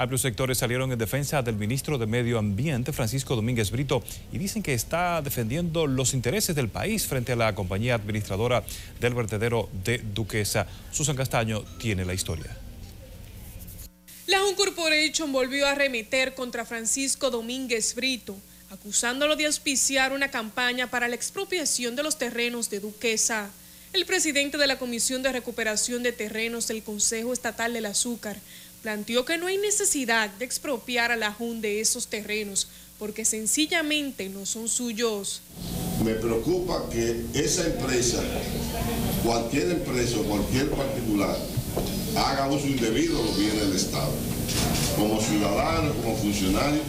Amplios sectores salieron en defensa del ministro de Medio Ambiente, Francisco Domínguez Brito, y dicen que está defendiendo los intereses del país frente a la compañía administradora del vertedero de Duquesa. Susan Castaño tiene la historia. La Corporation volvió a remeter contra Francisco Domínguez Brito, acusándolo de auspiciar una campaña para la expropiación de los terrenos de Duquesa. El presidente de la Comisión de Recuperación de Terrenos del Consejo Estatal del Azúcar planteó que no hay necesidad de expropiar a la Jun de esos terrenos porque sencillamente no son suyos. Me preocupa que esa empresa, cualquier empresa o cualquier particular, haga uso indebido de los bienes del Estado. Como ciudadano, como funcionario,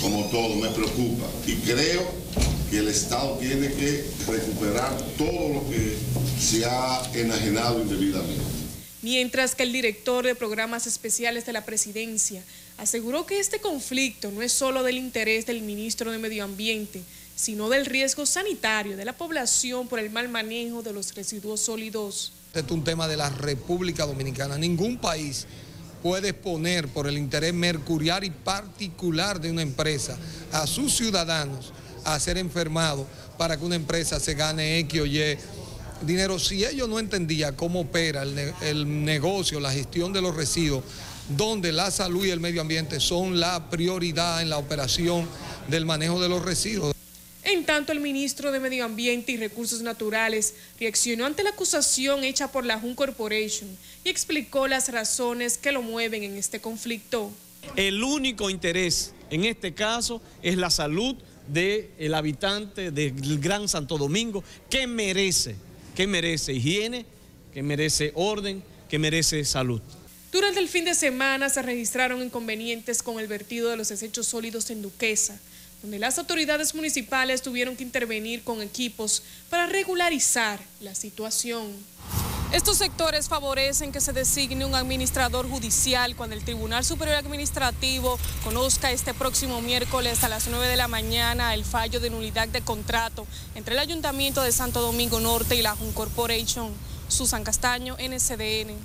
como todo, me preocupa. Y creo que el Estado tiene que recuperar todo lo que se ha enajenado indebidamente mientras que el director de programas especiales de la presidencia aseguró que este conflicto no es solo del interés del ministro de Medio Ambiente, sino del riesgo sanitario de la población por el mal manejo de los residuos sólidos. Este es un tema de la República Dominicana. Ningún país puede exponer por el interés mercurial y particular de una empresa a sus ciudadanos a ser enfermados para que una empresa se gane X o Y dinero. Si ellos no entendían cómo opera el, negocio, la gestión de los residuos, donde la salud y el medio ambiente son la prioridad en la operación del manejo de los residuos. En tanto, el ministro de Medio Ambiente y Recursos Naturales reaccionó ante la acusación hecha por la Jun Corporation y explicó las razones que lo mueven en este conflicto. El único interés en este caso es la salud del habitante del Gran Santo Domingo que merece que merece higiene, que merece orden, que merece salud. Durante el fin de semana se registraron inconvenientes con el vertido de los desechos sólidos en Duquesa, donde las autoridades municipales tuvieron que intervenir con equipos para regularizar la situación. Estos sectores favorecen que se designe un administrador judicial cuando el Tribunal Superior Administrativo conozca este próximo miércoles a las 9 de la mañana el fallo de nulidad de contrato entre el Ayuntamiento de Santo Domingo Norte y la Jun Corporation. Susan Castaño, NCDN.